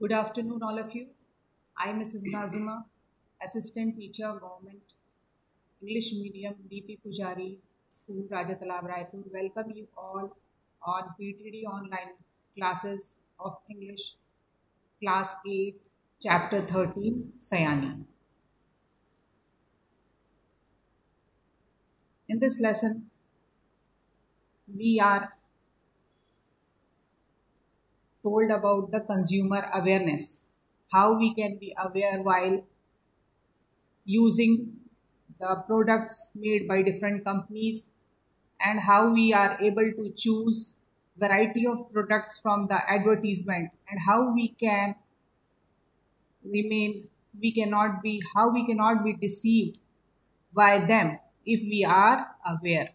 Good afternoon, all of you. I am Mrs. Nazima, Assistant Teacher, Government, English Medium, DP Pujari, School, Raja Talab, Raipur. Welcome you all on PTD online classes of English, Class 8, Chapter 13, Sayani. In this lesson, we are told about the consumer awareness. How we can be aware while using the products made by different companies and how we are able to choose variety of products from the advertisement and how we can remain we cannot be how we cannot be deceived by them if we are aware.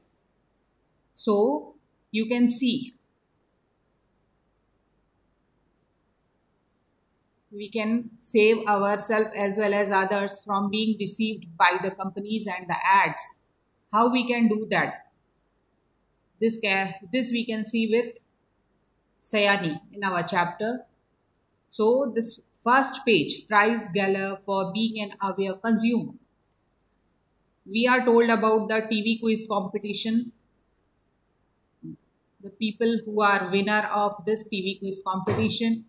So you can see we can save ourselves as well as others from being deceived by the companies and the ads. How we can do that? This can this we can see with sayani in our chapter. So this first page price gala for being an aware consumer. We are told about the tv quiz competition. The people who are winner of this tv quiz competition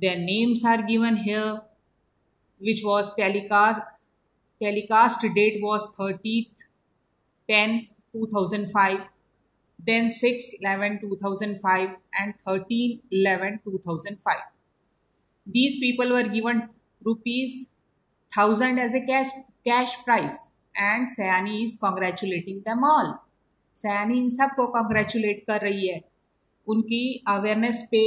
their names are given here, which was telecast. Telecast date was 30th 10 2005, then 6 11 2005, and 13 11 2005. These people were given rupees thousand as a cash cash prize, and Sayani is congratulating them all. सयानी इन सबको congratulate कर रही है उनकी awareness पे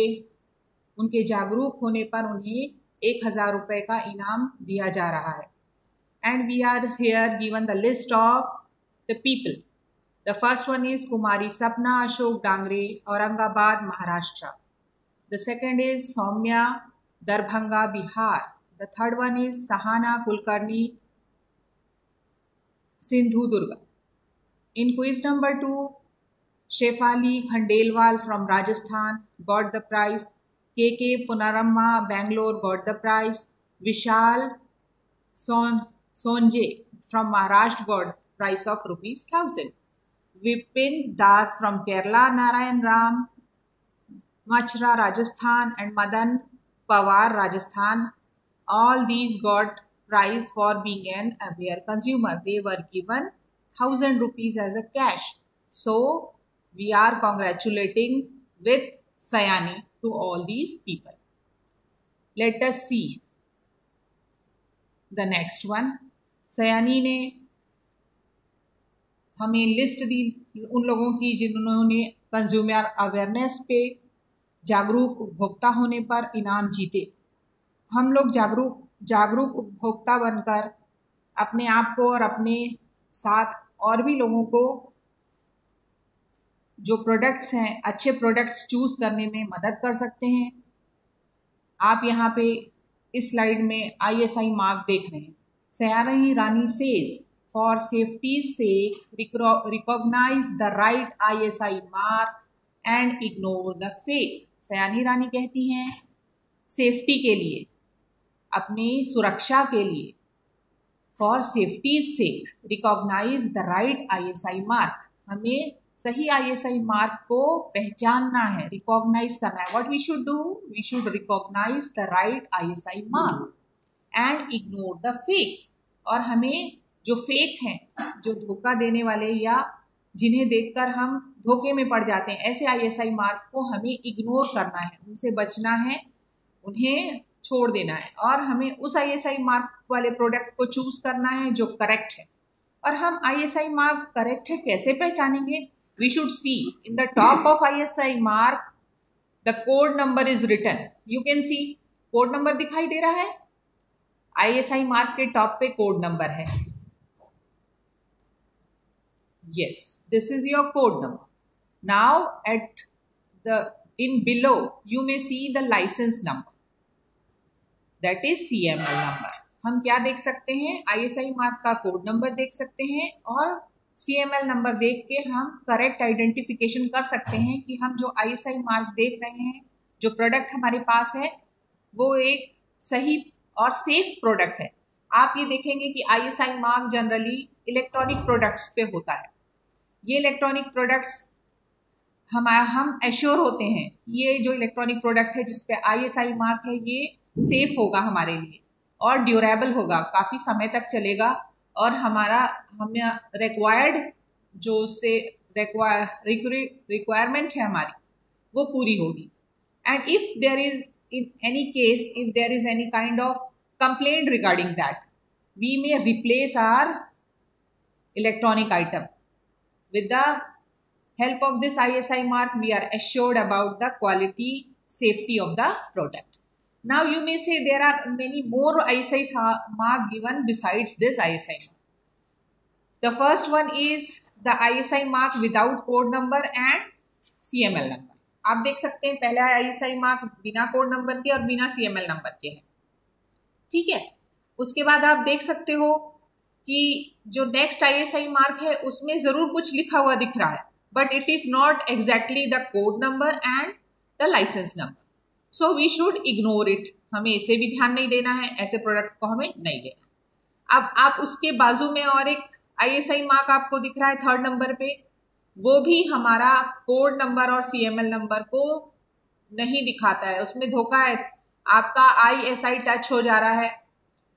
उनके जागरूक होने पर उन्हें एक हज़ार रुपए का इनाम दिया जा रहा है। And we are here given the list of the people the first one is Kumari Sapna Ashok Dangre Aurangabad Maharashtra the second is Saumya Darbhanga Bihar the third one is Sahana Kulkarni Sindhu Durga in quiz number two Shefali Khandelwal from Rajasthan got the prize KK Punaramma Bangalore got the prize. Vishal Son Sonje from Maharashtra got price of rupees thousand. Vipin Das from Kerala, Narayan Ram, Machra Rajasthan and Madan Pawar Rajasthan. All these got prize for being an aware consumer. They were given thousand rupees as a cash. So we are congratulating with Sayani to all these people. Let us see the next one. Sayani ने हमें list दी उन लोगों की जिन्होंने consumer awareness पे जागरूक उपभोक्ता होने पर इनाम जीते हम लोग जागरूक जागरूक उपभोक्ता बनकर अपने आप को और अपने साथ और भी लोगों को जो प्रोडक्ट्स हैं, अच्छे प्रोडक्ट्स चूज़ करने में मदद कर सकते हैं। आप यहाँ पे इस स्लाइड में आईएसआई मार्क देख रहे हैं। Sayani Rani says for safety से recognise the right ISI mark and ignore the fake Sayani Rani कहती हैं सेफ्टी के लिए, अपनी सुरक्षा के लिए for safety sake recognise the right ISI mark हमें सही आईएसआई मार्क को पहचानना है रिकॉग्नाइज करना है। What we should do we should recognise the right I S I mark and ignore the fake और हमें जो फेक हैं, जो धोखा देने वाले या जिन्हें देखकर हम धोखे में पड़ जाते हैं, ऐसे आईएसआई मार्क को हमें इग्नोर करना है। उनसे बचना है, उन्हें छोड़ देना है। और हमें उस आईएसआई मार्क वाले प्रोडक्ट को चूज़ करना है जो करेक्ट है। और हम आईएसआई मार्क करेक्ट है, कैसे पहचानेंगे? We should see in the top of ISI mark the code number is written. You can see code number दिखाई दे रहा है ISI mark के top पे code number है yes this is your code number now at the in below you may see the license number that is CML number हम क्या देख सकते हैं ISI मार्क का कोड नंबर देख सकते हैं और सी एम एल नंबर देख के हम करेक्ट आइडेंटिफिकेशन कर सकते हैं कि हम जो आई एस आई मार्क देख रहे हैं, जो प्रोडक्ट हमारे पास है, वो एक सही और सेफ़ प्रोडक्ट है। आप ये देखेंगे कि I S I mark generally electronic products पे होता है। ये इलेक्ट्रॉनिक प्रोडक्ट्स हम हम एश्योर होते हैं ये जो इलेक्ट्रॉनिक प्रोडक्ट है जिसपे आई एस आई मार्क है, ये सेफ़ होगा हमारे लिए और ड्यूरेबल होगा, काफ़ी समय तक चलेगा। और हमारा हमें रिक्वायर्ड जो से रिक्वायरमेंट है हमारी वो पूरी होगी and if there is in any case if there is any kind of complaint regarding that we may replace our electronic item with the help of this ISI mark, we are assured about the quality safety of the product. Now you may say there are many more ISI mark given besides this ISI mark. The first one is the ISI mark without code number and CML number. आप देख सकते हैं पहला I mark बिना code number के और बिना सी number के है ठीक है उसके बाद आप देख सकते हो कि जो नेक्स्ट आई मार्क है उसमें ज़रूर कुछ लिखा हुआ दिख रहा है but it is not exactly the code number and the license number. So we should ignore it हमें इसे भी ध्यान नहीं देना है ऐसे प्रोडक्ट को हमें नहीं देना अब आप उसके बाजू में और एक आई मार्क आपको दिख रहा है थर्ड नंबर पे वो भी हमारा कोड नंबर और सी नंबर को नहीं दिखाता है। उसमें धोखा है आपका आई एस आई टच हो जा रहा है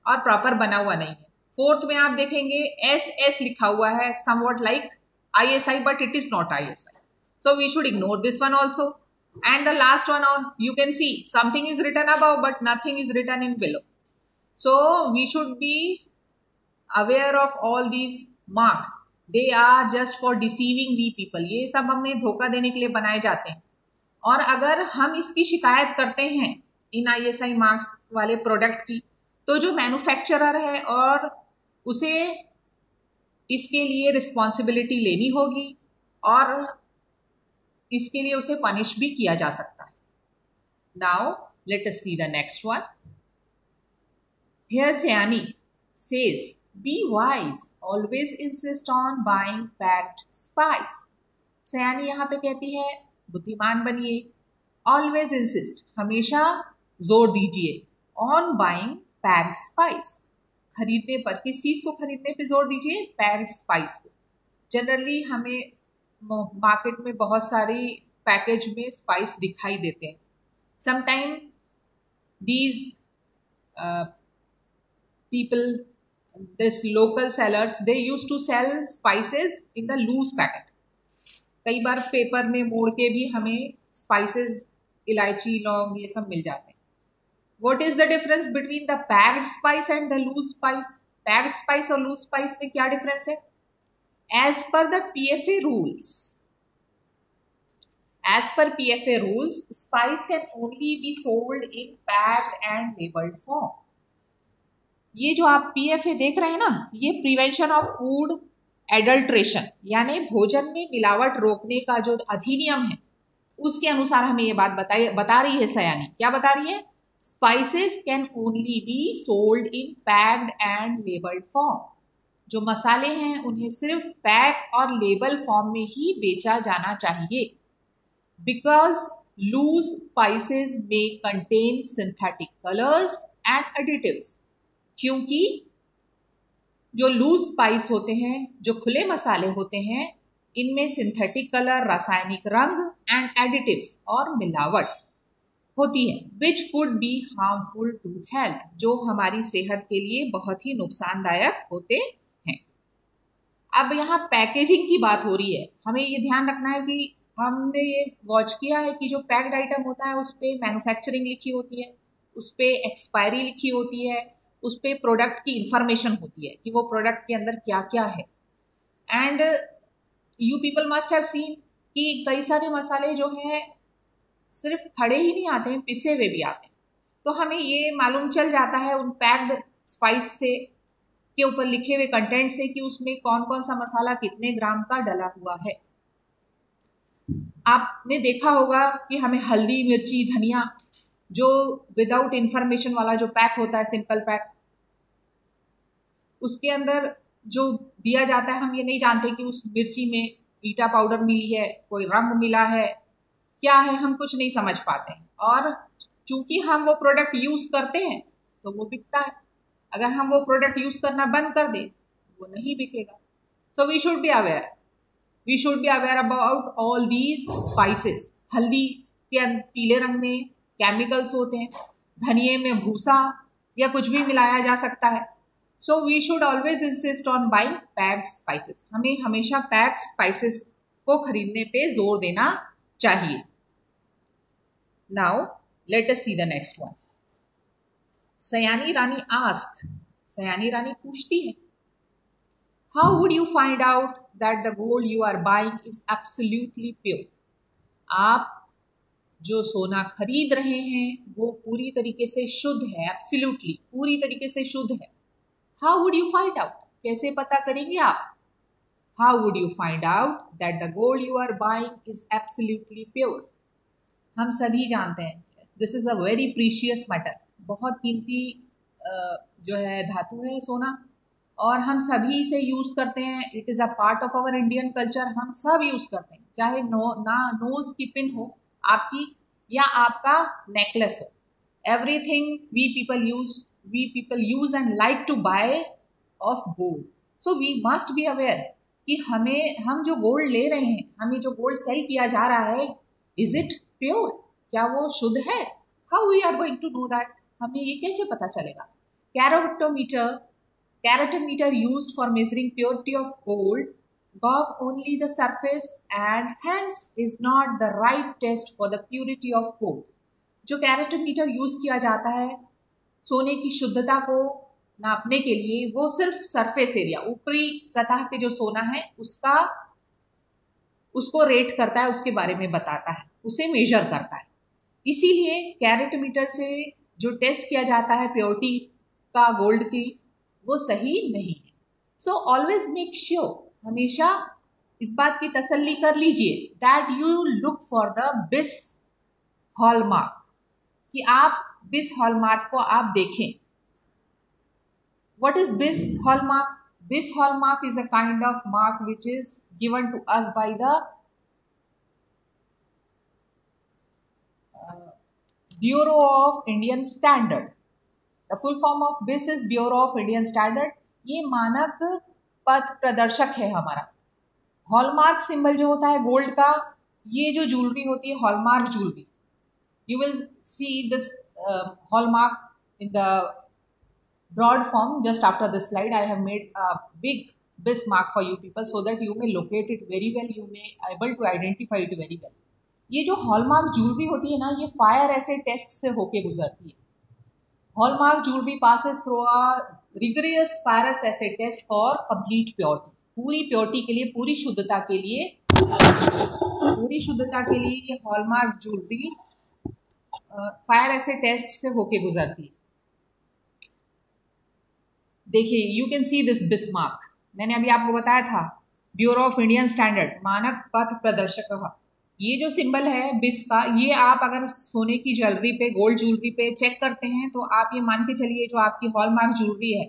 और प्रॉपर बना हुआ नहीं है। फोर्थ में आप देखेंगे एस एस लिखा हुआ है somewhat like ISI, but it is not I so we should ignore this one also. And the last one, uh, you can see something is written above, but nothing is written in below. So we should be aware of all these marks. They are just for deceiving we people. ये सब हमें धोखा देने के लिए बनाए जाते हैं और अगर हम इसकी शिकायत करते हैं इन आईएसआई मार्क्स वाले प्रोडक्ट की तो जो मैन्युफैक्चरर है और उसे इसके लिए रिस्पॉन्सिबिलिटी लेनी होगी और इसके लिए उसे पनिश भी किया जा सकता है। Now let us see the next one here Sayani says be wise always insist on buying packed spice Sayani यहाँ पे कहती है, बुद्धिमान बनिए। ऑलवेज इंसिस्ट हमेशा ज़ोर दीजिए ऑन बाइंग पैक्ड स्पाइस खरीदने पर किस चीज़ को खरीदने पे ज़ोर दीजिए? पैक्ड स्पाइस को। जनरली हमें मार्केट में बहुत सारी पैकेज में स्पाइस दिखाई देते हैं। Sometime these people this local sellers they use to sell spices in the loose packet कई बार पेपर में मोड़ के भी हमें स्पाइसेस इलायची, लौंग ये सब मिल जाते हैं। What is the difference between the packed spice and the loose spice packed spice और लूज स्पाइस में क्या डिफरेंस है? As per the PFA rules. As per PFA rules, spice can only be sold in packed and labeled form. ये जो आप PFA देख रहे हैं ना, ये प्रिवेंशन ऑफ़ फ़ूड एडल्ट्रेशन यानी भोजन में मिलावट रोकने का जो अधिनियम है, उसके अनुसार हमें ये बात बताई, बता रही है सयानी। क्या बता रही है? Spices can only be sold in packed and labelled form जो मसाले हैं उन्हें सिर्फ़ पैक और लेबल फॉर्म में ही बेचा जाना चाहिए। बिकॉज़ लूज स्पाइसेस में contain synthetic colours and additives क्योंकि जो लूज स्पाइस होते हैं, जो खुले मसाले होते हैं, इनमें सिंथेटिक कलर रासायनिक रंग एंड एडिटिव्स और मिलावट होती है which could be harmful to health जो हमारी सेहत के लिए बहुत ही नुकसानदायक होते अब यहाँ पैकेजिंग की बात हो रही है। हमें ये ध्यान रखना है कि हमने ये वॉच किया है कि जो पैक्ड आइटम होता है, उस पर मैनुफैक्चरिंग लिखी होती है, उस पर एक्सपायरी लिखी होती है, उस पर प्रोडक्ट की इंफॉर्मेशन होती है कि वो प्रोडक्ट के अंदर क्या क्या है। And you people must have seen कि कई सारे मसाले जो हैं, सिर्फ़ खड़े ही नहीं आते हैं, पिसे हुए भी आते हैं। तो हमें ये मालूम चल जाता है उन पैक्ड स्पाइस से के ऊपर लिखे हुए कंटेंट से कि उसमें कौन कौन सा मसाला कितने ग्राम का डला हुआ है। आपने देखा होगा कि हमें हल्दी, मिर्ची, धनिया, जो विदाउट इंफॉर्मेशन वाला जो पैक होता है सिंपल पैक उसके अंदर जो दिया जाता है, हम ये नहीं जानते कि उस मिर्ची में ईटा पाउडर मिली है, कोई रंग मिला है, क्या है, हम कुछ नहीं समझ पाते। और चूँकि हम वो प्रोडक्ट यूज़ करते हैं तो वो बिकता है। अगर हम वो प्रोडक्ट यूज़ करना बंद कर दें, वो नहीं बिकेगा। So we should be aware we should be aware about all these spices हल्दी के पीले रंग में केमिकल्स होते हैं। धनिए में भूसा या कुछ भी मिलाया जा सकता है। So we should always insist on buying packed spices हमें हमेशा पैक्ड स्पाइसेस को खरीदने पे ज़ोर देना चाहिए। Now let us see the next one Sayani Rani ask, Sayani Rani पूछती है how would you find out that the gold you are buying is absolutely pure आप जो सोना खरीद रहे हैं, वो पूरी तरीके से शुद्ध है एब्सोल्युटली पूरी तरीके से शुद्ध है। How would you find out कैसे पता करेंगे आप? How would you find out that the gold you are buying is absolutely pure हम सभी जानते हैं this is a very precious matter बहुत कीमती जो है धातु है सोना। और हम सभी से यूज़ करते हैं। It is a part of our Indian culture हम सब यूज़ करते हैं। चाहे नो, ना नोज़ की पिन हो, आपकी या आपका नेकलेस हो। Everything we people use we people use and like to buy of gold so we must be aware कि हमें, हम जो गोल्ड ले रहे हैं, हमें जो गोल्ड सेल किया जा रहा है इज़ इट प्योर क्या वो शुद्ध है? How we are going to know that हमें ये कैसे पता चलेगा caratometer caratometer use for measuring purity of gold gog only the surface and hence is not the right test for the purity of gold. जो caratometer use किया जाता है, सोने की शुद्धता को नापने के लिए वो सिर्फ़ सरफेस एरिया ऊपरी सतह पे जो सोना है, उसका, उसको रेट करता है, उसके बारे में बताता है, उसे मेजर करता है इसीलिए कैरेटोमीटर से जो टेस्ट किया जाता है प्योरिटी का, गोल्ड की, वो सही नहीं है। सो ऑलवेज मेक श्योर हमेशा इस बात की तसल्ली कर लीजिए that you look for the BIS hallmark कि आप बिस हॉलमार्क को आप देखें। What is bis hallmark? Bis hallmark is a kind of mark which is given to us by the Bureau of Indian Standard the full form of BIS is Bureau of Indian Standard ये मानक पथ प्रदर्शक है हमारा। Hallmark symbol जो होता है gold का, ये जो ज्वेलरी होती है hallmark jewellery you will see this hallmark in the broad form just after this slide I have made a big BIS mark for you people so that you may locate it very well you may able to identify it very well ये जो hallmark jewellery होती है ना, ये fire assay test से होके गुजरती है। Hallmark jewellery passes through a rigorous fires assay test for complete purity पूरी प्योरिटी के लिए, पूरी शुद्धता के लिए, पूरी शुद्धता के लिए ये hallmark jewellery fire assay test से होके गुजरती है। देखिए you can see this BIS mark मैंने अभी आपको बताया था ब्यूरो ऑफ़ इंडियन स्टैंडर्ड मानक पथ प्रदर्शक ये जो सिंबल है, बिस का, ये आप अगर सोने की ज्वेलरी पे, गोल्ड ज्वेलरी पे चेक करते हैं तो आप ये मान के चलिए जो आपकी हॉलमार्क ज्वेलरी है,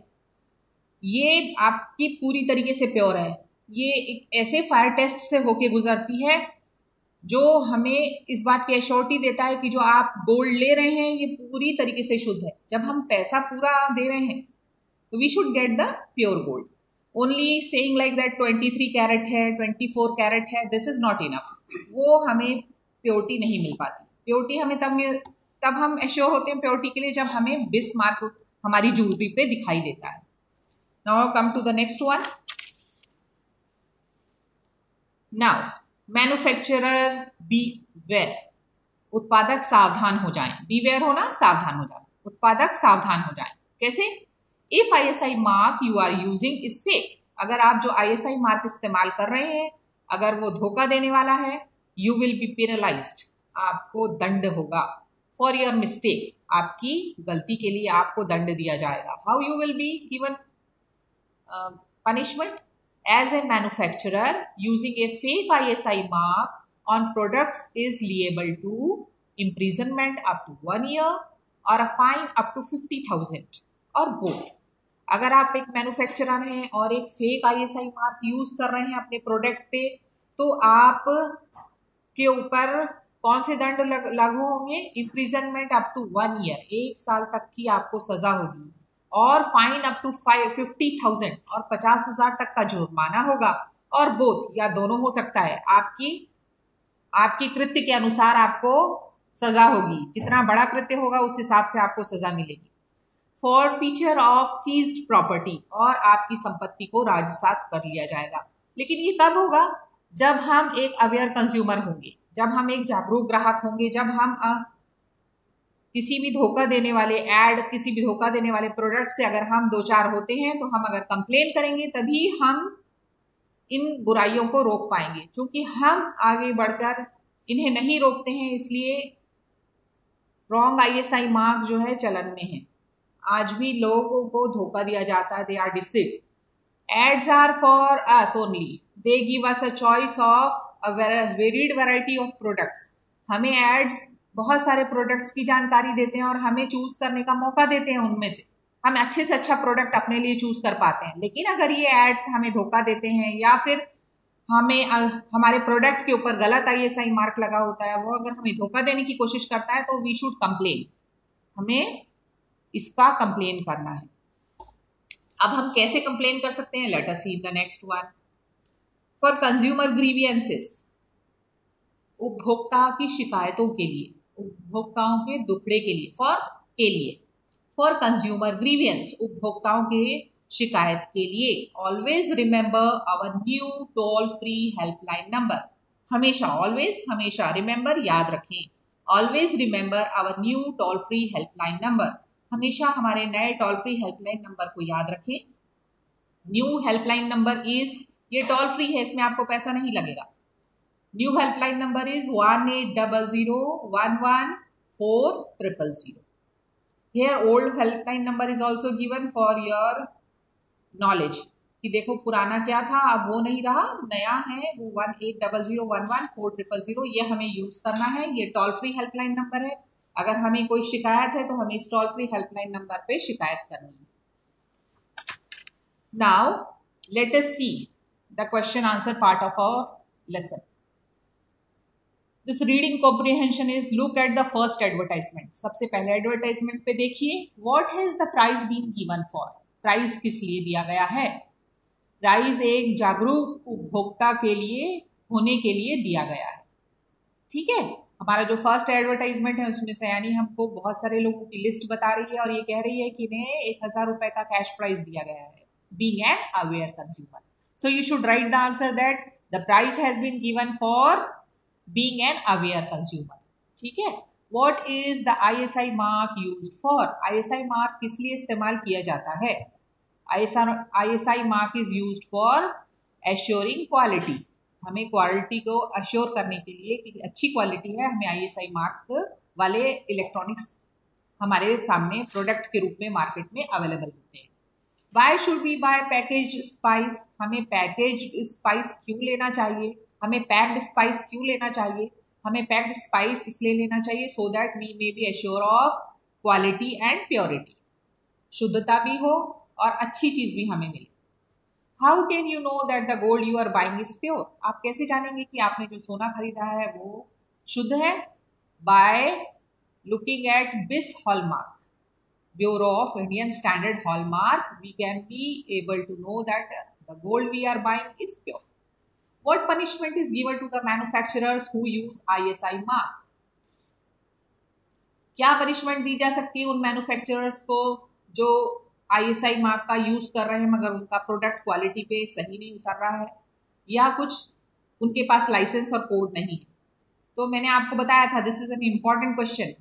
ये आपकी पूरी तरीके से प्योर है। ये एक ऐसे फायर टेस्ट से होके गुजरती है, जो हमें इस बात की एश्योरिटी देता है कि जो आप गोल्ड ले रहे हैं, ये पूरी तरीके से शुद्ध है। जब हम पैसा पूरा दे रहे हैं तो we should get the pure gold only saying like that twenty three carat है ट्वेंटी फोर कैरेट है दिस इज़ नॉट इनफ वो हमें प्योरिटी नहीं मिल पाती। प्योरिटी हमें तब तब हम एश्योर होते हैं प्योरिटी के लिए जब हमें बिस मार्क हमारी ज्वेलरी पे दिखाई देता है। Now come to the next one now manufacturer beware उत्पादक सावधान हो जाएँ। बी वेयर होना सावधान हो जाए उत्पादक सावधान हो जाएँ। कैसे? If I S I mark you are using is fake अगर आप जो आई एस आई मार्क इस्तेमाल कर रहे हैं, अगर वो धोखा देने वाला है यू विल बी पेनलाइज आपको दंड होगा. फॉर योर मिस्टेक आपकी गलती के लिए आपको दंड दिया जाएगा. How you will be given punishment as a fake I S I mark on products is liable to imprisonment up to one year और a fine up to fifty thousand और बोथ अगर आप एक मैन्युफैक्चरर हैं और एक fake ISI mark use कर रहे हैं अपने प्रोडक्ट पे तो आप के ऊपर कौन से दंड लागू होंगे? Imprisonment up to one year एक साल तक की आपको सजा होगी. और fine up to five fifty thousand और पचास हज़ार तक का जुर्माना होगा. और बोथ या दोनों हो सकता है. आपकी आपकी कृत्य के अनुसार आपको सजा होगी. जितना बड़ा कृत्य होगा, उस हिसाब से आपको सजा मिलेगी. Forfeiture of seized property और आपकी संपत्ति को राजसात कर लिया जाएगा। लेकिन ये कब होगा? जब हम एक अवेयर कंज्यूमर होंगे जब हम एक जागरूक ग्राहक होंगे जब हम आ, किसी भी धोखा देने वाले एड किसी भी धोखा देने वाले प्रोडक्ट से अगर हम दो चार होते हैं तो हम अगर कंप्लेन करेंगे तभी हम इन बुराइयों को रोक पाएँगे। क्योंकि हम आगे बढ़कर इन्हें नहीं रोकते हैं इसलिए रॉन्ग आईएसआई मार्क जो है चलन में है। आज भी लोगों को धोखा दिया जाता है। They are deceit ads are for us only they give us a choice of a varied variety of products हमें एड्स बहुत सारे प्रोडक्ट्स की जानकारी देते हैं और हमें चूज़ करने का मौका देते हैं उनमें से। हम अच्छे से अच्छा प्रोडक्ट अपने लिए चूज़ कर पाते हैं। लेकिन अगर ये एड्स हमें धोखा देते हैं या फिर हमें हमारे प्रोडक्ट के ऊपर गलत आई एस आई मार्क लगा होता है, वो अगर हमें धोखा देने की कोशिश करता है तो वी शुड कंप्लेन हमें इसका कंप्लेन करना है। अब हम कैसे कंप्लेन कर सकते हैं? Let us see the next one for consumer grievances उपभोक्ता की शिकायतों के लिए, उपभोक्ताओं के दुखड़े के लिए फॉर के लिए फॉर कंज्यूमर ग्रीवियंस उपभोक्ताओं के शिकायत के लिए always remember our new toll free helpline number हमेशा ऑलवेज हमेशा रिमेंबर याद रखें। Always remember our new toll free helpline number हमेशा हमारे नए टोल फ्री हेल्पलाइन नंबर को याद रखें। न्यू हेल्पलाइन नंबर इज़ ये टोल फ्री है, इसमें आपको पैसा नहीं लगेगा। New helpline number is one eight double zero one one four triple zero here old helpline number is also given for your knowledge कि देखो, पुराना क्या था, अब वो नहीं रहा, नया है, वो one eight double zero one one four triple zero ये हमें यूज़ करना है, ये टोल फ्री हेल्पलाइन नंबर है। अगर हमें कोई शिकायत है तो हमें इस टोल फ्री हेल्पलाइन नंबर पे शिकायत करनी है। Now let us see the question answer part of our lesson this reading comprehension is look at the first advertisement सबसे पहले एडवर्टाइजमेंट पे देखिए what has the prize been given for prize किस लिए दिया गया है? प्राइज एक जागरूक उपभोक्ता के लिए, होने के लिए दिया गया है। ठीक है? हमारा जो फ़र्स्ट एडवर्टाइजमेंट है, उसमें सयानी हमको बहुत सारे लोगों की लिस्ट बता रही है और ये कह रही है कि इन्हें एक हज़ार रुपए का कैश प्राइज दिया गया है being an aware consumer so you should write the answer that the prize has been given for being an aware consumer ठीक है? What is the I S I mark use for I S I mark किस लिए इस्तेमाल किया जाता है? I S I mark is use for assuring quality हमें quality को अश्योर करने के लिए कि अच्छी क्वालिटी है, हमें आई एस आई मार्क वाले इलेक्ट्रॉनिक्स हमारे सामने प्रोडक्ट के रूप में मार्केट में अवेलेबल होते हैं। Why should we buy package spice हमें पैकेज स्पाइस क्यों लेना चाहिए? हमें पैक्ड स्पाइस क्यों लेना चाहिए? हमें पैक्ड स्पाइस इसलिए लेना चाहिए so that we may be assure of quality and purity शुद्धता भी हो और अच्छी चीज़ भी हमें मिले। How can you know that the gold you are buying is pure आप कैसे जानेंगे कि आपने जो सोना खरीदा है वो शुद्ध है? By looking at BIS hallmark Bureau of Indian Standard hallmark we can be able to know that the gold we are buying is pure What punishment is given to the manufacturers who use ISI mark? क्या punishment दी जा सकती है उन manufacturers को जो ISI mark का use कर रहे हैं, मगर उनका प्रोडक्ट क्वालिटी पे सही नहीं उतर रहा है, या कुछ उनके पास लाइसेंस और कोड नहीं है। तो मैंने आपको बताया था this is an important question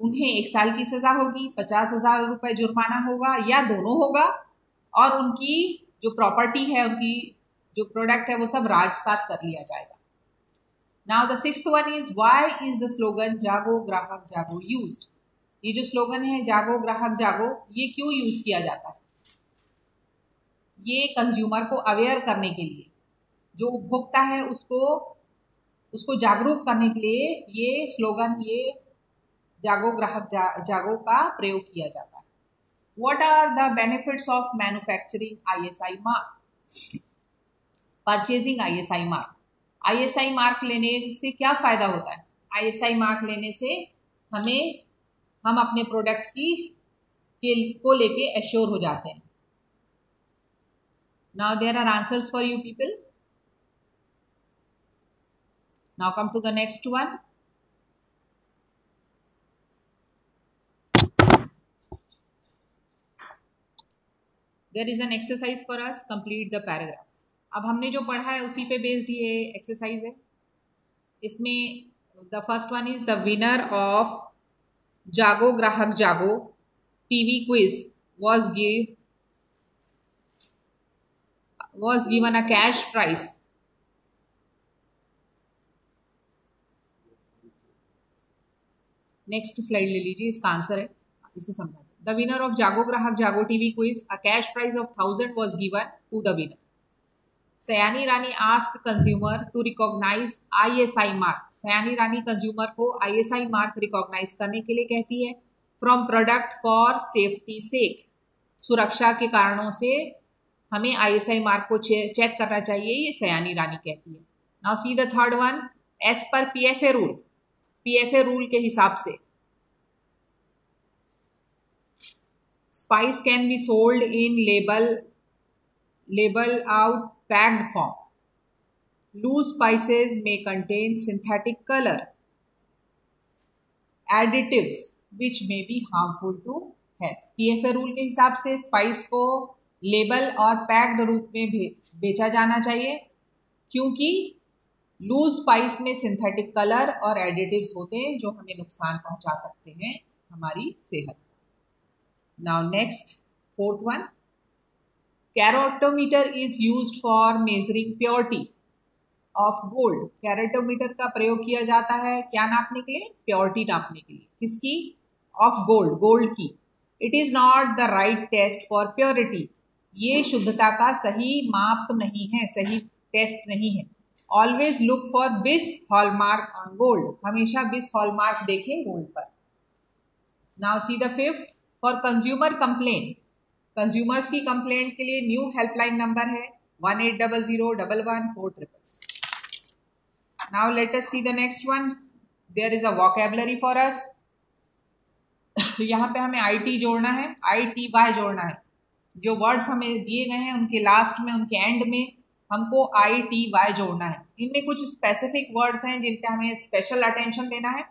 उन्हें एक साल की सजा होगी, पचास हज़ार रुपये जुर्माना होगा, या दोनों होगा, और उनकी जो प्रॉपर्टी है, उनकी जो प्रोडक्ट है, वो सब राजसात कर लिया जाएगा। Now the six one is why is the slogan Jago Grahak, Jago use ये जो स्लोगन है जागो ग्राहक जागो ये क्यों यूज़ किया जाता है? ये कंज्यूमर को अवेयर करने के लिए जो उपभोक्ता है उसको उसको जागरूक करने के लिए ये स्लोगन ये जागो ग्राहक जा, जागो का प्रयोग किया जाता है। What are the benefits of manufacturing I S I mark purchasing ISI mark ISI mark लेने से क्या फ़ायदा होता है? आईएसआई मार्क लेने से हमें हम अपने प्रोडक्ट की के को लेके एश्योर हो जाते हैं। Now there are answers for you people now come to the next one there is an exercise for us complete the paragraph अब हमने जो पढ़ा है उसी पे बेस्ड ये एक्सरसाइज है। इसमें the first one is the winner of Jago Grahak Jago, TV quiz, was give was given a cash prize next slide ले लीजिए, इसका आंसर है। इसे समझा the winner of Jago Grahak Jago, TV quiz a cash prize of thousand was given to the winner Sayani Rani ask consumer to recognise ISI mark Sayani Rani consumer को ISI mark recognise करने के लिए कहती है from product for safety sake सुरक्षा के कारणों से हमें आईएसआई मार्क को चे, चेक करना चाहिए ये सयानी रानी कहती है। Now see the third one as per PFA rule PFA rule के हिसाब से। Spice can be sold in label label out packed form. Loose spices may contain synthetic color, additives which may be harmful to health. PFA rule के हिसाब से spice को label और packed रूप में बेचा जाना चाहिए क्योंकि लूज स्पाइस में सिंथेटिक कलर और एडिटिव्स होते हैं जो हमें नुकसान पहुँचा सकते हैं हमारी सेहत now next fourth one caratometer is use for measuring purity of gold caratometer का प्रयोग किया जाता है क्या नापने के लिए? प्योरिटी नापने के लिए। किसकी? ऑफ़ गोल्ड गोल्ड की। It is not the right test for purity ये शुद्धता का सही माप नहीं है, सही टेस्ट नहीं है। Always look for BIS hallmark on gold हमेशा बिस हॉलमार्क देखें गोल्ड पर। Now see the fifth for consumer complaint consumers की कंप्लेंट के लिए न्यू हेल्पलाइन नंबर है one eight double zero double one four triple now let see the next one there is a vocabulary for us यहाँ पे हमें I T जोड़ना है आई T Y जोड़ना है। जो वर्ड्स हमें दिए गए हैं, उनके लास्ट में, उनके एंड में, हमको आई टी वाई जोड़ना है। इनमें कुछ स्पेसिफिक वर्ड्स हैं जिन पे हमें स्पेशल अटेंशन देना है।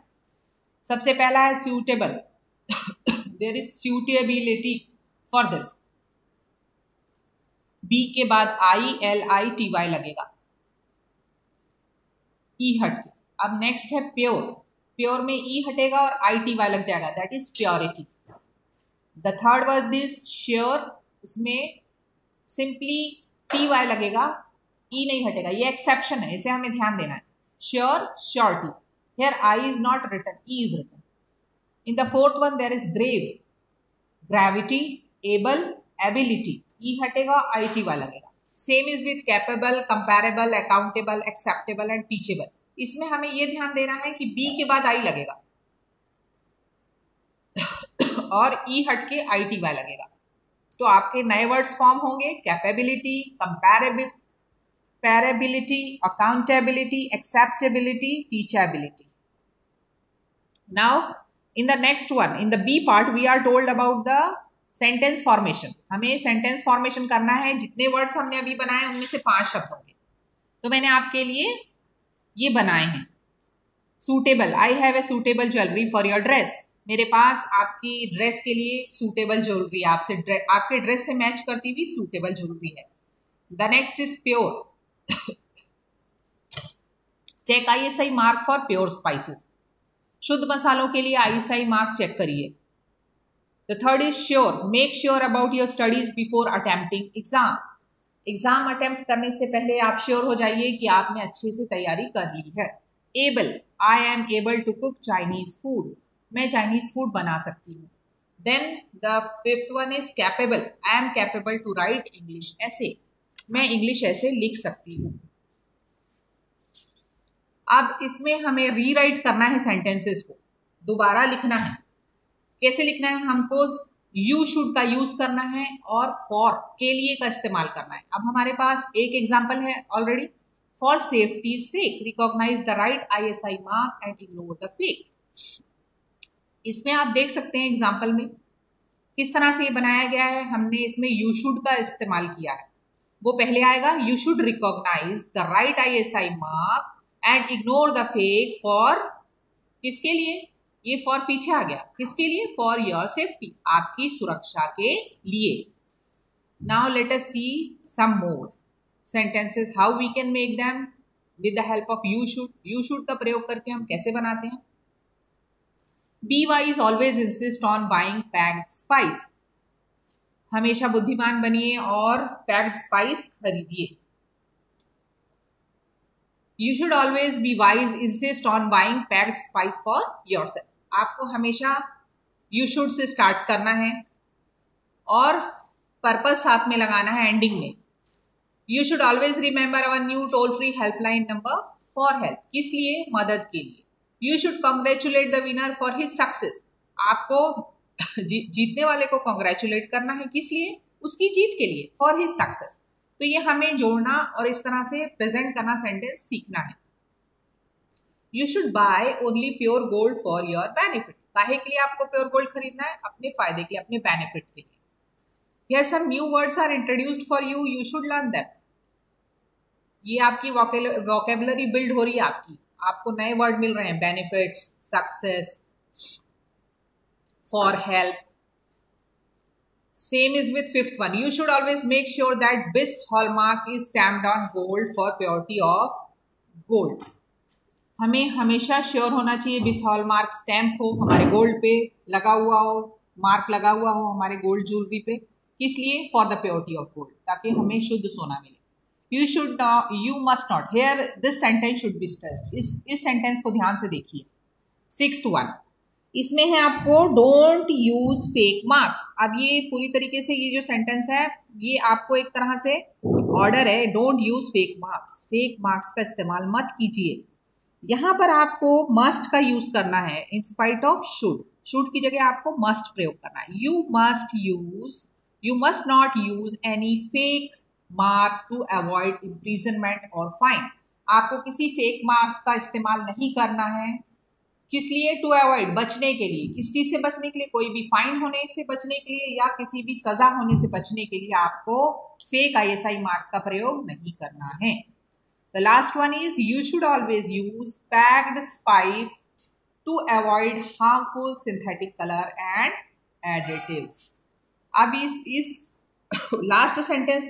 सबसे पहला है suitable there is suitability for this B के बाद I L I T Y लगेगा। ई e हट अब नेक्स्ट है प्योर प्योर में ई e हटेगा और आई टी वाई लग जाएगा। That is purity the third word is sure इसमें सिंपली टी वाई लगेगा। ई e नहीं हटेगा। ये एक्सेप्शन है। इसे हमें ध्यान देना है। Sure surety here I is not return E is return in the fourth one there is grave gravity able ability E हटेगा आई टी वाला लगेगा same is with capable comparable accountable acceptable and teachable इसमें हमें यह ध्यान देना है कि बी के बाद आई लगेगा। और ई e हट के आई टी वाई लगेगा। तो आपके नए वर्ड्स फॉर्म होंगे capability comparability accountability acceptability teachability now in the next one in the B part we are told about the sentence formation हमें सेंटेंस फॉर्मेशन करना है। जितने वर्ड्स हमने अभी बनाए, उनमें से पाँच शब्द होंगे। तो मैंने आपके लिए ये बनाए हैं। Suitable I have a suitable jewellery for your dress मेरे पास आपकी ड्रेस के लिए सूटेबल ज्वेलरी आपसे आपके ड्रेस से मैच करती हुई सूटेबल ज्वेलरी है। The next is pure check I S I mark for pure spices शुद्ध मसालों के लिए I S I mark check करिए। The third is sure. Make sure about your studies before attempting exam. Exam attempt करने से पहले आप sure हो जाइए कि आपने अच्छे से तैयारी कर ली है. Able I am able to cook Chinese food मैं चाइनीज़ फ़ूड बना सकती हूँ. Then the fifth one is capable I am capable to write English ऐसे मैं इंग्लिश ऐसे लिख सकती हूँ. अब इसमें हमें रीराइट करना है सेंटेंसेस को. दोबारा लिखना है. कैसे लिखना है? हमको यू शुड का यूज़ करना है और फॉर के लिए का इस्तेमाल करना है। अब हमारे पास एक एग्ज़ाम्पल है already for safety's sake right I S I mark and ignore the fake इसमें आप देख सकते हैं एग्ज़ाम्पल में किस तरह से ये बनाया गया है। हमने इसमें यू शुड का इस्तेमाल किया है। वो पहले आएगा। You should recognise the right I S I mark and ignore the fake for किसके लिए? ये फॉर पीछे आ गया। किसके लिए? फॉर योर सेफ्टी आपकी सुरक्षा के लिए। Now let us see some more sentences how we can make them with the help of you should you should का प्रयोग करके हम कैसे बनाते हैं? Be wise always insist on buying packed spice हमेशा बुद्धिमान बनिए और पैक्ड स्पाइस खरीदिए। Should always be wise insist on buying packed spice for your self आपको हमेशा यू शुड से स्टार्ट करना है और पर्पज साथ में लगाना है एंडिंग में। You should always remember our new toll free helpline number for help किस लिए? मदद के लिए। You should congratulate the winner for his success आपको जी, जीतने वाले को कॉन्ग्रेचुलेट करना है किस लिए? उसकी जीत के लिए फॉर हिज सक्सेस तो ये हमें जोड़ना और इस तरह से प्रेजेंट करना सेंटेंस सीखना है। You should buy only pure gold for your benefit काहे के लिए आपको प्योर गोल्ड खरीदना है? अपने फ़ायदे के लिए, अपने बेनिफिट के लिए. Here some new words are introduced for you you should learn them ये आपकी वोकेबलरी बिल्ड हो रही है आपकी. आपको नए वर्ड मिल रहे हैं. Benefits success for help same is with fifth one you should always make sure that BIS hallmark is stamped on gold for purity of gold हमें हमेशा श्योर होना चाहिए बिस हॉलमार्क स्टैम्प हो, हमारे गोल्ड पे लगा हुआ हो मार्क लगा हुआ हो हमारे गोल्ड ज्वेलरी पे किस लिए for the purity of gold ताकि हमें शुद्ध सोना मिले। You should you must not here this sentence should be stressed इस इस सेंटेंस को ध्यान से देखिए। सिक्स वन इसमें है आपको डोंट यूज़ फेक मार्क्स अब ये पूरी तरीके से ये जो सेंटेंस है, ये आपको एक तरह से ऑर्डर है don't use fake marks fake marks का इस्तेमाल मत कीजिए। यहाँ पर आपको मस्ट का यूज़ करना है in spite of should should की जगह आपको मस्ट प्रयोग करना है। You must use you must not use any fake mark to avoid imprisonment और फाइन आपको किसी फेक मार्क का इस्तेमाल नहीं करना है। किस लिए? टू अवॉइड बचने के लिए। किस चीज़ से बचने के लिए? कोई भी फाइन होने से बचने के लिए या किसी भी सजा होने से बचने के लिए आपको फेक आईएसआई मार्क का प्रयोग नहीं करना है। The last one is you should always use packed spice to avoid harmful synthetic colour and additives अब इस इस लास्ट सेंटेंस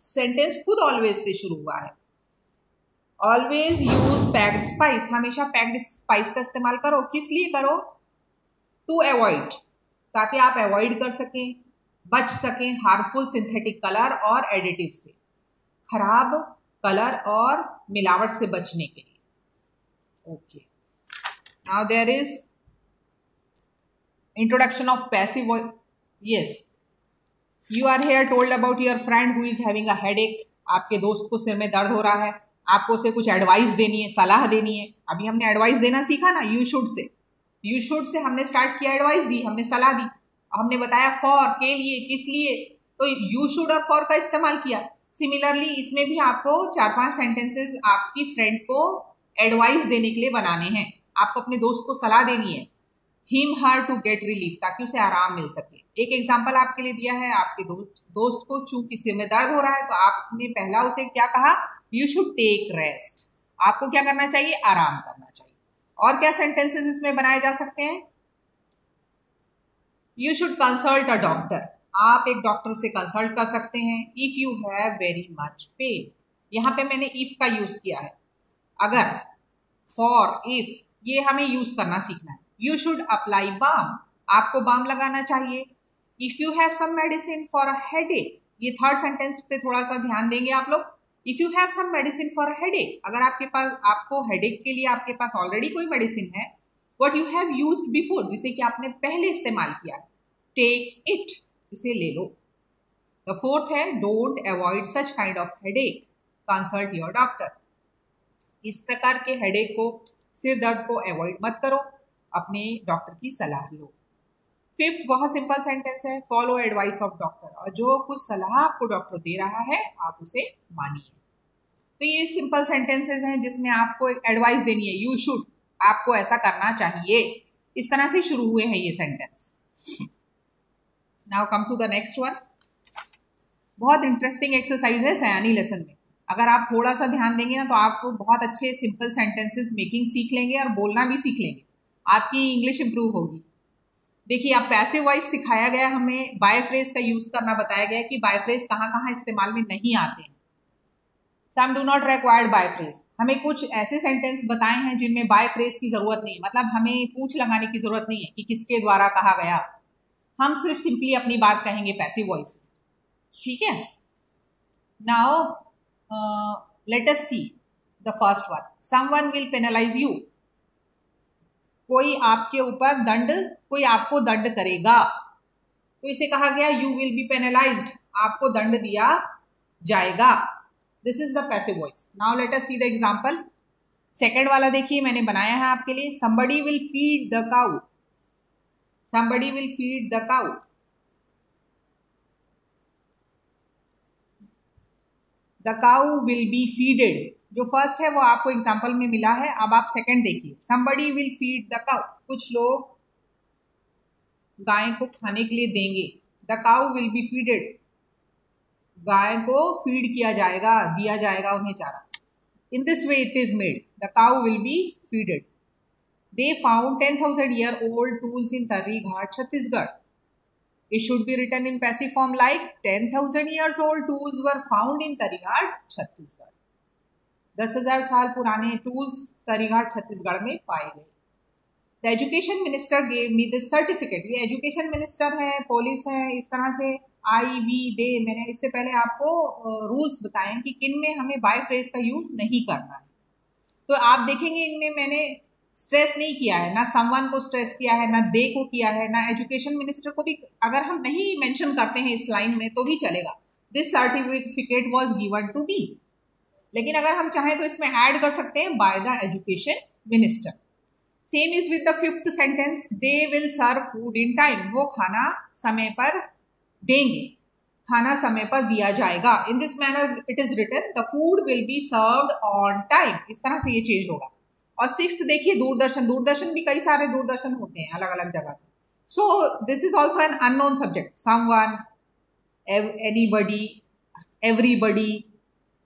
सेंटेंस खुद ऑलवेज से शुरू हुआ है। ऑलवेज यूज़ पैक्ड स्पाइस हमेशा पैक्ड स्पाइस का इस्तेमाल करो। किस लिए करो? टू अवॉइड ताकि आप अवॉइड कर सकें, बच सकें हार्मफुल सिंथेटिक कलर और एडिटिव से। खराब कलर और मिलावट से बचने के लिए। Okay now there is introduction of passive yes you are here told about your friend who is having a headache आपके दोस्त को सिर में दर्द हो रहा है। आपको उसे कुछ एडवाइस देनी है, सलाह देनी है। अभी हमने एडवाइस देना सीखा ना? You should say. You should say हमने स्टार्ट किया एडवाइस दी, हमने सलाह दी। हमने बताया फॉर के लिए, किस लिए? तो यू शुड और फॉर का इस्तेमाल किया। सिमिलरली इसमें भी आपको चार पाँच सेंटेंसेस आपकी फ्रेंड को एडवाइस देने के लिए बनाने हैं। आपको अपने दोस्त को सलाह देनी है him her to get relief ताकि उसे आराम मिल सके। एक एग्ज़ाम्पल आपके लिए दिया है, आपके दोस्त दोस्त को चूँकि सिर में दर्द हो रहा है तो आपने पहला उसे क्या कहा? यू शुड टेक रेस्ट आपको क्या करना चाहिए? आराम करना चाहिए। और क्या सेंटेंसेस इसमें बनाए जा सकते हैं? You should consult a doctor आप एक डॉक्टर से कंसल्ट कर सकते हैं if you have very much pain यहाँ पे मैंने इफ़ का यूज़ किया है। अगर फॉर इफ़ ये हमें यूज़ करना सीखना है। यू शुड अप्लाई बाम आपको बाम लगाना चाहिए। If you have some medicine for a headache ये थर्ड सेंटेंस पे थोड़ा सा ध्यान देंगे आप लोग। If you have some medicine for headache अगर आपके पास, आपको हेडेक के लिए आपके पास ऑलरेडी कोई मेडिसिन है what you have use before जिसे कि आपने पहले इस्तेमाल किया टेक इट इसे ले लो। द फोर्थ है don't avoid such kind of headache consult your doctor इस प्रकार के हेडेक को, सिर दर्द को अवॉइड मत करो। अपने डॉक्टर की सलाह लो। फिफ्थ बहुत सिंपल सेंटेंस है फॉलो एडवाइस ऑफ़ डॉक्टर और जो कुछ सलाह आपको डॉक्टर दे रहा है, आप उसे मानिए। तो ये सिंपल सेंटेंसेस हैं जिसमें आपको एडवाइस देनी है यू शुड आपको ऐसा करना चाहिए। इस तरह से शुरू हुए हैं ये sentence now come to the next one बहुत इंटरेस्टिंग एक्सरसाइज है सयानी लेसन में। अगर आप थोड़ा सा ध्यान देंगे ना तो आप बहुत अच्छे सिंपल सेंटेंसेस मेकिंग सीख लेंगे और बोलना भी सीख लेंगे। आपकी इंग्लिश इंप्रूव होगी। देखिए आप पैसे वाइज सिखाया गया हमें। बायोफ्रेज का यूज़ करना बताया गया कि बायोफ्रेज कहाँ कहाँ इस्तेमाल में नहीं आते हैं। Some do not required by phrase हमें कुछ ऐसे सेंटेंस बताए हैं जिनमें बायोफ्रेज की ज़रूरत नहीं है। मतलब हमें पूछ लगाने की ज़रूरत नहीं है कि किसके द्वारा कहा गया। हम सिर्फ़ सिंपली अपनी बात कहेंगे पैसिव वॉइस। ठीक है? Now let us see the first one someone will penalise you कोई आपके ऊपर दंड, कोई आपको दंड करेगा। तो इसे कहा गया यू विल बी पेनलाइज्ड आपको दंड दिया जाएगा। This is the passive voice now let us see the example second वाला देखिए, मैंने बनाया है आपके लिए। Somebody will feed the cow somebody will feed the cow the cow will be feeded जो फ़र्स्ट है, वो आपको एग्ज़ाम्पल में मिला है, अब आप सेकंड देखिए। Somebody will feed the cow कुछ लोग गाय को खाने के लिए देंगे। The cow will be feeded गाय को फ़ीड किया जाएगा, दिया जाएगा उन्हें चारा। In this way it is made the cow will be feeded found ten thousand year old tools in Tarri Ghat Chhattisgarh It should be written in passive form like 10,000 years old tools were found in Chhattisgarh दस हज़ार साल पुराने tools Tarighat Chhattisgarh में पाए गए। The education minister gave me this certificate ये education minister है police है इस तरह से आई वी दे मैंने इससे पहले आपको रूल्स बताए कि किन में हमें बाय फ्रेज का यूज़ नहीं करना है। तो आप देखेंगे इनमें मैंने स्ट्रेस नहीं किया है, ना समवन को स्ट्रेस किया है, ना दे को किया है, ना एजुकेशन मिनिस्टर को भी अगर हम नहीं मेंशन करते हैं इस लाइन में तो भी चलेगा। This certificate was given to be लेकिन अगर हम चाहें तो इसमें ऐड कर सकते हैं by the education minister same is with the fifth sentence they will serve food in time वो खाना समय पर देंगे। खाना समय पर दिया जाएगा। In this manner it is written the food will be served on time इस तरह से ये चेंज होगा। और सिक्स देखिए, दूरदर्शन दूरदर्शन भी कई सारे दूरदर्शन होते हैं अलग अलग जगह so this is also an unknown subject someone anybody everybody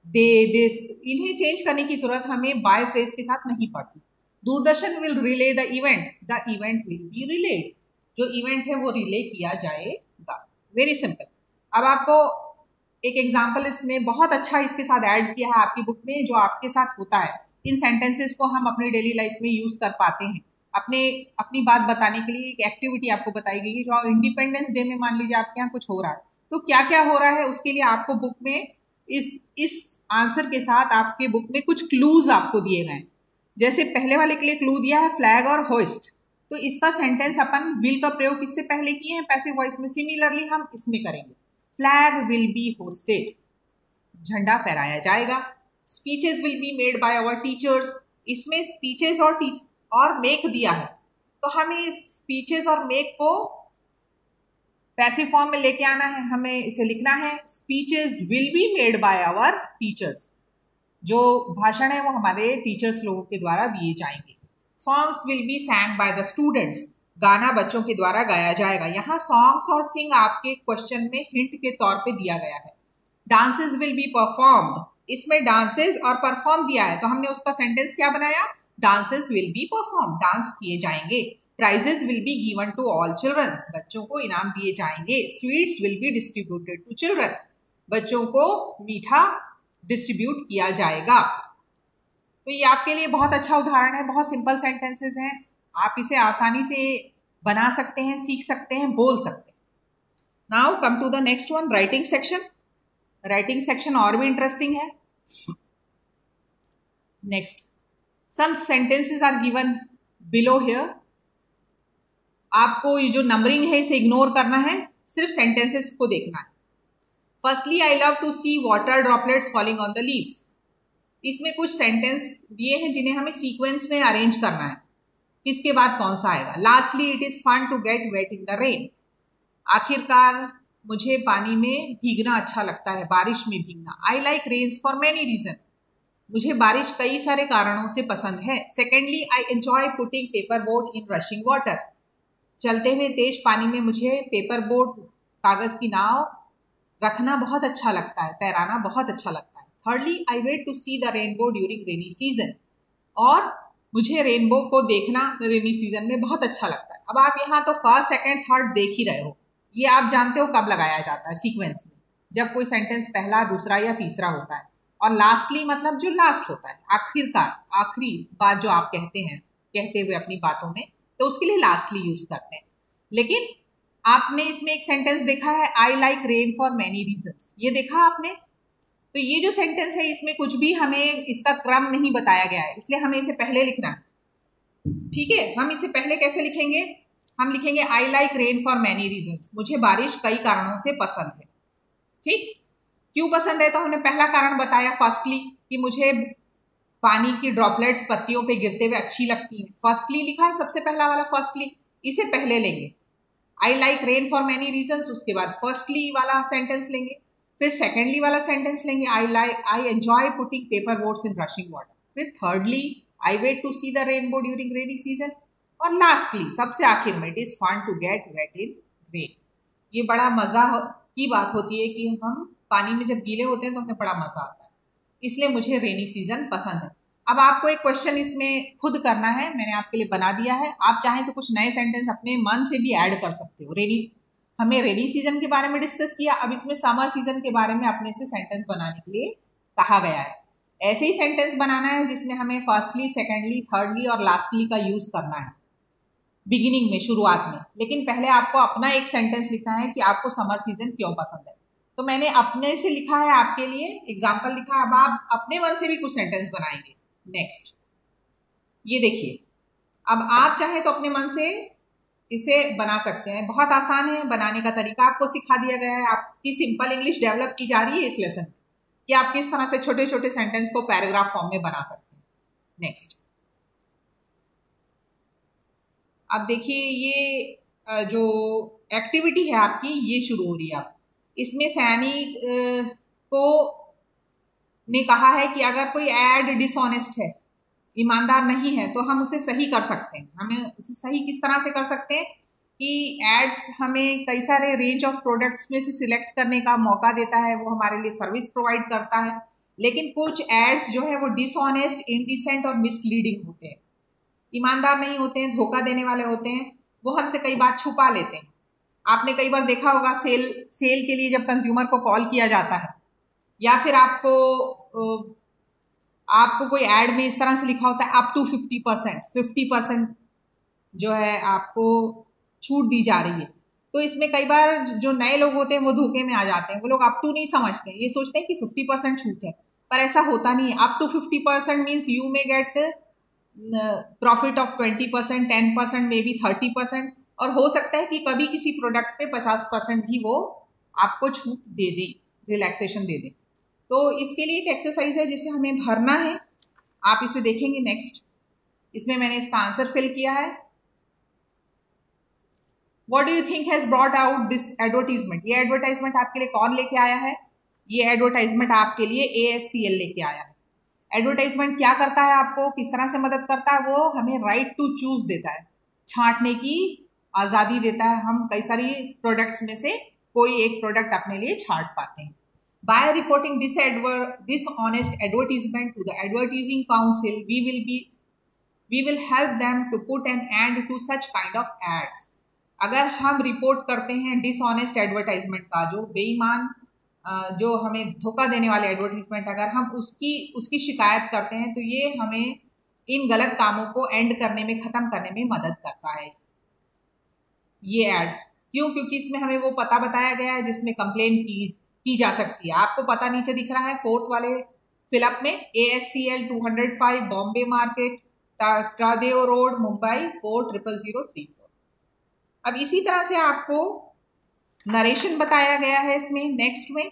they this इन्हें चेंज करने की ज़रूरत हमें बाय फ्रेज के साथ नहीं पड़ती। Doordarshan will relay the event the event will be relayed जो इवेंट है वो रिले किया जाएगा। वेरी सिंपल अब आपको एक एग्ज़ाम्पल इसमें बहुत अच्छा इसके साथ ऐड किया है आपकी बुक में, जो आपके साथ होता है। इन सेंटेंसेस को हम अपनी डेली लाइफ में यूज़ कर पाते हैं। अपने, अपनी बात बताने के लिए एक एक्टिविटी आपको बताई गई है, जो इंडिपेंडेंस डे में मान लीजिए आपके यहाँ कुछ हो रहा है। तो क्या क्या हो रहा है उसके लिए आपको बुक में इस इस आंसर के साथ आपके बुक में कुछ क्लूज आपको दिए गए जैसे पहले वाले के लिए क्लू दिया है फ्लैग और होस्ट तो इसका सेंटेंस अपन विल का प्रयोग इससे पहले किए हैं? पैसे वॉइस में। सिमिलरली हम इसमें करेंगे। फ्लैग विल बी होस्टेड झंडा फहराया जाएगा। Speeches will be made by our teachers इसमें स्पीचेस और टीच और मेक दिया है। तो हमें इस स्पीचेस और मेक को पैसिव फॉर्म में लेके आना है। हमें इसे लिखना है। Speeches will be made by our teachers जो भाषण है वो हमारे टीचर्स लोगों के द्वारा दिए जाएँगे। Songs will be sang by the students गाना बच्चों के द्वारा गाया जाएगा। यहाँ सॉन्ग्स और सिंग आपके क्वेश्चन में हिंट के तौर पे दिया गया है। डांसेस विल बी परफॉर्म्ड इसमें डांसेस और परफॉर्म दिया है। तो हमने उसका सेंटेंस क्या बनाया? Dances will be perform dance किए जाएँगे। Prizes will be given to all childrens बच्चों को इनाम दिए जाएँगे। Sweets will be distributed to children बच्चों को मीठा डिस्ट्रीब्यूट किया जाएगा। तो ये आपके लिए बहुत अच्छा उदाहरण है। बहुत सिंपल सेंटेंसेस हैं। आप इसे आसानी से बना सकते हैं, सीख सकते हैं, बोल सकते हैं। Now come to the next one writing section writing section और भी इंटरेस्टिंग है। Next some sentences are given below here आपको ये जो नंबरिंग है, इसे इग्नोर करना है। सिर्फ़ सेंटेंसेस को देखना है। Firstly I love to see water droplets falling on the leaves इसमें कुछ सेंटेंस दिए हैं जिन्हें हमें सीक्वेंस में अरेंज करना है। इसके बाद कौन सा आएगा? Lastly it is fun to get wet in the rain आखिरकार मुझे पानी में भीगना अच्छा लगता है, बारिश में भीगना। I like rains for many reason मुझे बारिश कई सारे कारणों से पसंद है। Secondly I enjoy putting paper board in rushing water चलते हुए तेज पानी में मुझे पेपर बोर्ड कागज़ की नाव रखना बहुत अच्छा लगता है, तैराना बहुत अच्छा लगता है। Thirdly I wait to see the rainbow during rainy season और मुझे रेनबो को देखना रेनी सीज़न में बहुत अच्छा लगता है। अब आप यहाँ तो फ़र्स्ट सेकेंड थर्ड देख ही रहे हो। ये आप जानते हो कब लगाया जाता है? सीक्वेंस में। जब कोई सेंटेंस पहला, दूसरा या तीसरा होता है। और लास्टली मतलब जो लास्ट होता है, आखिरकार, आखिरी बात जो आप कहते हैं, कहते हुए अपनी बातों में तो उसके लिए लास्टली यूज़ करते हैं। लेकिन आपने इसमें एक सेंटेंस देखा है I like rain for many reason ये देखा आपने? तो ये जो सेंटेंस है, इसमें कुछ भी हमें इसका क्रम नहीं बताया गया है। इसलिए हमें इसे पहले लिखना है। ठीक है? हम इसे पहले कैसे लिखेंगे? हम लिखेंगे I like rain for many reason मुझे बारिश कई कारणों से पसंद है। ठीक? क्यों पसंद है? तो हमने पहला कारण बताया फर्स्टली कि मुझे पानी की ड्रॉपलेट्स पत्तियों पे गिरते हुए अच्छी लगती हैं। फर्स्टली लिखा है सबसे पहला वाला फर्स्टली इसे पहले लेंगे। I like rain for many reason उसके बाद फर्स्टली वाला सेंटेंस लेंगे। फिर सेकेंडली वाला सेंटेंस लेंगे। I like I enjoy putting paper boards in brushing water फिर thirdly I wait to see the rainbow during rainy season और लास्टली सबसे आखिर में it is fun to get wet in rain ये बड़ा मज़ा की बात होती है कि हम पानी में जब गीले होते हैं तो हमें बड़ा मज़ा आता है। इसलिए मुझे रेनी सीज़न पसंद है। अब आपको एक क्वेश्चन इसमें खुद करना है, मैंने आपके लिए बना दिया है। आप चाहें तो कुछ नए सेंटेंस अपने मन से भी ऐड कर सकते हो। रेनी हमें रेनी सीज़न के बारे में डिस्कस किया। अब इसमें समर सीज़न के बारे में अपने से सेंटेंस बनाने के लिए कहा गया है। ऐसे ही सेंटेंस बनाना है जिसमें हमें फर्स्टली सेकेंडली थर्डली और लास्टली का यूज़ करना है। बिगिनिंग में, शुरुआत में। लेकिन पहले आपको अपना एक सेंटेंस लिखना है कि आपको समर सीज़न क्यों पसंद है। तो मैंने अपने से लिखा है आपके लिए एग्ज़ाम्पल लिखा है, अब आप अपने मन से भी कुछ सेंटेंस बनाएँगे। नेक्स्ट ये देखिए, अब आप चाहे तो अपने मन से इसे बना सकते हैं। बहुत आसान है, बनाने का तरीका आपको सिखा दिया गया है। आपकी सिंपल इंग्लिश डेवलप की जा रही है इस लेसन कि आप किस तरह से छोटे छोटे सेंटेंस को पैराग्राफ फॉर्म में बना सकते हैं। नेक्स्ट अब देखिए ये जो एक्टिविटी है आपकी, ये शुरू हो रही है आप इसमें सैनिक को ने कहा है कि अगर कोई एड डिसऑनेस्ट है, ईमानदार नहीं है तो हम उसे सही कर सकते हैं। हमें उसे सही किस तरह से कर सकते हैं कि एड्स हमें कई सारे रेंज ऑफ़ प्रोडक्ट्स में से सिलेक्ट करने का मौका देता है, वो हमारे लिए सर्विस प्रोवाइड करता है। लेकिन कुछ एड्स जो है, वो डिसऑनेस्ट इनडिसेंट और मिसलीडिंग होते हैं। ईमानदार नहीं होते हैं, धोखा देने वाले होते हैं, वो हमसे कई बार छुपा लेते हैं। आपने कई बार देखा होगा, सेल सेल के लिए जब कंज्यूमर को कॉल किया जाता है, या फिर आपको आपको कोई ऐड में इस तरह से लिखा होता है up to fifty percent fifty percent जो है आपको छूट दी जा रही है। तो इसमें कई बार जो नए लोग होते हैं, वो धोखे में आ जाते हैं। वो लोग अप टू नहीं समझते ये सोचते हैं कि फिफ्टी परसेंट छूट है, पर ऐसा होता नहीं है। Up to fifty percent means you may get profit of twenty percent ten percent may be thirty percent और हो सकता है कि कभी किसी प्रोडक्ट पे पचास परसेंट भी वो आपको छूट दे दे रिलैक्सेशन दे दे। तो इसके लिए एक एक्सरसाइज है जिसे हमें भरना है। आप इसे देखेंगे नेक्स्ट इसमें मैंने इसका आंसर फिल किया है। What do you think has brought out this advertisement ये एडवर्टाइजमेंट आपके लिए कौन लेके आया है? ये एडवर्टाइजमेंट आपके लिए ए एस सी एल लेके आया है। एडवर्टाइजमेंट क्या करता है आपको किस तरह से मदद करता है वो हमें राइट टू चूज़ देता है। छांटने की आज़ादी देता है। हम कई सारी प्रोडक्ट्स में से कोई एक प्रोडक्ट अपने लिए छाट पाते हैं। By reporting dishonest advertisement to the advertising council, we will be we will help them to put an end to such kind of ads. अगर हम रिपोर्ट करते हैं डिसऑनेस्ट एडवर्टाइजमेंट का जो बेईमान जो हमें धोखा देने वाले एडवर्टीजमेंट अगर हम उसकी उसकी शिकायत करते हैं तो ये हमें इन गलत कामों को एंड करने में, ख़त्म करने में मदद करता है। ये एड क्यों? क्योंकि इसमें हमें वो पता बताया गया है जिसमें कंप्लेन की की जा सकती है। आपको पता नीचे दिख रहा है फोर्थ वाले फिलअप में A S C L two hundred five Bombay market टादेव road Mumbai four triple zero three four अब इसी तरह से आपको नरेशन बताया गया है इसमें नेक्स्ट में।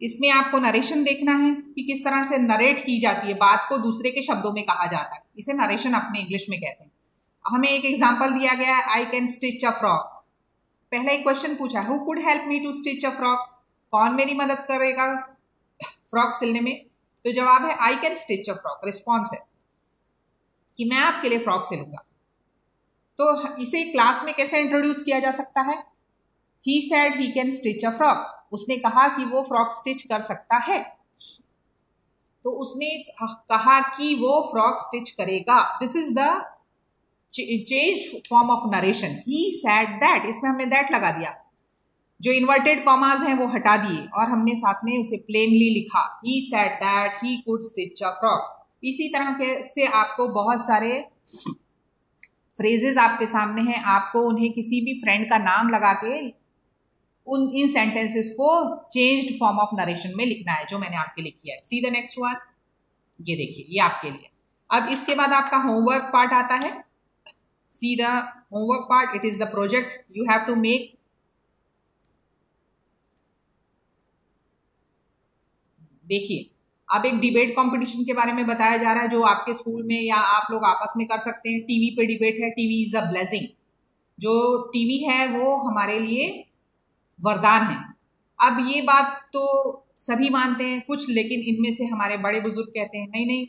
इसमें आपको नरेशन देखना है कि किस तरह से नरेट की जाती है, बात को दूसरे के शब्दों में कहा जाता है। इसे नरेशन अपने इंग्लिश में कहते हैं। हमें एक एग्ज़ाम्पल दिया गया है I can stitch a frock पहला एक क्वेश्चन पूछा who could help me to stitch a frock कौन मेरी मदद करेगा फ्रॉक सिलने में? तो जवाब है I can stitch a frock response है कि मैं आपके लिए फ्रॉक सिलूँगा। तो इसे क्लास में कैसे इंट्रोड्यूस किया जा सकता है? He said he can stitch a frock उसने कहा कि वो फ्रॉक स्टिच कर सकता है। तो उसने कहा कि वो फ्रॉक स्टिच करेगा। This is the change form of narration he said that इसमें हमने दैट लगा दिया। जो इन्वर्टेड कॉमाज हैं, वो हटा दिए और हमने साथ में उसे प्लेनली लिखा। He said that he could stitch a frock इसी तरह के से आपको बहुत सारे फ्रेजेस आपके सामने हैं। आपको उन्हें किसी भी फ्रेंड का नाम लगा के उन, इन सेंटेंसेस को चेंज्ड फॉर्म ऑफ़ नरेशन में लिखना है, जो मैंने आपके लिए किया है। सी द नेक्स्ट वन ये देखिए, ये आपके लिए। अब इसके बाद आपका होमवर्क पार्ट आता है। See the homework part it is the project you have to make देखिए, अब एक डिबेट कंपटीशन के बारे में बताया जा रहा है, जो आपके स्कूल में या आप लोग आपस में कर सकते हैं। टीवी पे डिबेट है टीवी इज़ अ ब्लेसिंग जो टीवी है, वो हमारे लिए वरदान है। अब ये बात तो सभी मानते हैं कुछ, लेकिन इनमें से हमारे बड़े बुज़ुर्ग कहते हैं, नहीं नहीं,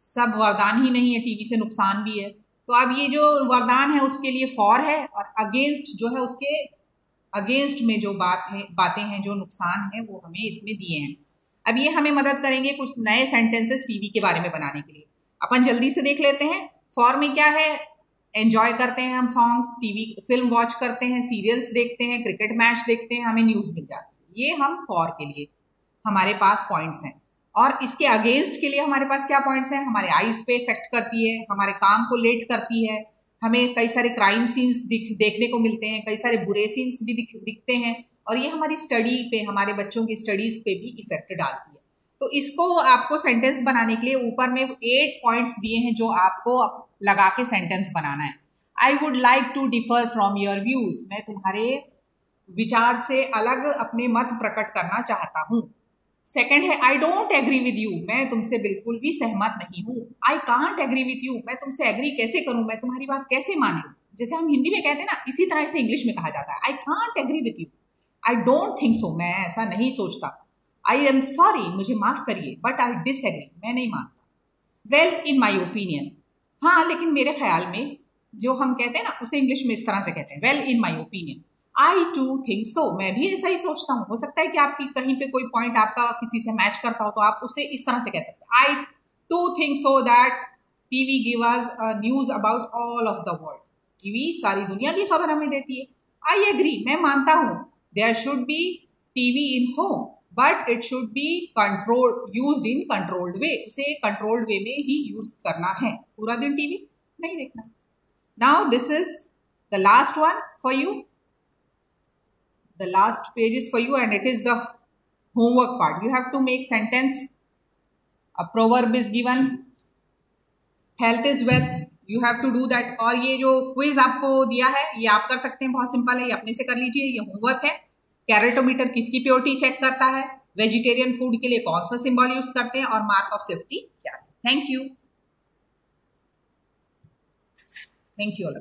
सब वरदान ही नहीं है, टीवी से नुकसान भी है। तो अब ये जो वरदान है उसके लिए फॉर है और अगेंस्ट जो है उसके, अगेंस्ट में जो बात है, बातें हैं जो नुकसान है, वो हमें इसमें दिए हैं। अब ये हमें मदद करेंगे कुछ नए सेंटेंसेस टीवी के बारे में बनाने के लिए। अपन जल्दी से देख लेते हैं, फॉर में क्या है एंजॉय करते हैं हम सॉन्ग्स टीवी फ़िल्म वॉच करते हैं सीरियल्स देखते हैं क्रिकेट मैच देखते हैं, हमें न्यूज़ मिल जाती है। ये हम फॉर के लिए हमारे पास पॉइंट्स हैं। और इसके अगेंस्ट के लिए हमारे पास क्या पॉइंट्स हैं? हमारे आइज़ पे इफ़ेक्ट करती है, हमारे काम को लेट करती है, हमें कई सारे क्राइम सीन्स दिख, देखने को मिलते हैं, कई सारे बुरे सीन्स भी दिख, दिखते हैं और ये हमारी स्टडी पे, हमारे बच्चों की स्टडीज़ पे भी इफ़ेक्ट डालती है। तो इसको आपको सेंटेंस बनाने के लिए ऊपर में एट पॉइंट्स दिए हैं जो आपको लगा के सेंटेंस बनाना है। I would like to differ from your views मैं तुम्हारे विचार से अलग अपने मत प्रकट करना चाहता हूँ। सेकेंड है I don't agree with you मैं तुमसे बिल्कुल भी सहमत नहीं हूँ। I can't agree with you मैं तुमसे एग्री कैसे करूँ? मैं तुम्हारी बात कैसे मान जैसे हम हिंदी में कहते हैं ना, इसी तरह से इंग्लिश में कहा जाता है। I can't agree with you I don't think so मैं ऐसा नहीं सोचता। आई एम सॉरी मुझे माफ़ करिए बट आई डिसएग्री मैं नहीं मानता। वेल इन माई ओपिनियन हाँ लेकिन मेरे ख्याल में जो हम कहते हैं ना, उसे इंग्लिश में इस तरह से कहते हैं well in my opinion I too think so मैं भी ऐसा ही सोचता हूँ। हो सकता है कि आपकी कहीं पे कोई पॉइंट आपका किसी से मैच करता हो तो आप उसे इस तरह से कह सकते हैं। I too think so that TV give us news about all of the world TV सारी दुनिया की खबर हमें देती है। आई एग्री मैं मानता हूँ। There should be TV in home. But it should be control use in controlled way उसे कंट्रोल्ड वे में ही यूज़ करना है। पूरा दिन टीवी नहीं देखना। Now this is the last one for you the last page is for you and it is the homework part you have to make sentence a proverb is given health is wealth you have to do that और ये जो quiz आपको दिया है, ये आप कर सकते हैं। बहुत सिंपल है। ये अपने से कर लीजिए। ये होमवर्क है। कैरेटोमीटर किसकी प्योरिटी चेक करता है? वेजिटेरियन फ़ूड के लिए कौन सा सिंबल यूज़ करते हैं? और मार्क ऑफ़ सेफ्टी क्या? है thank you thank you all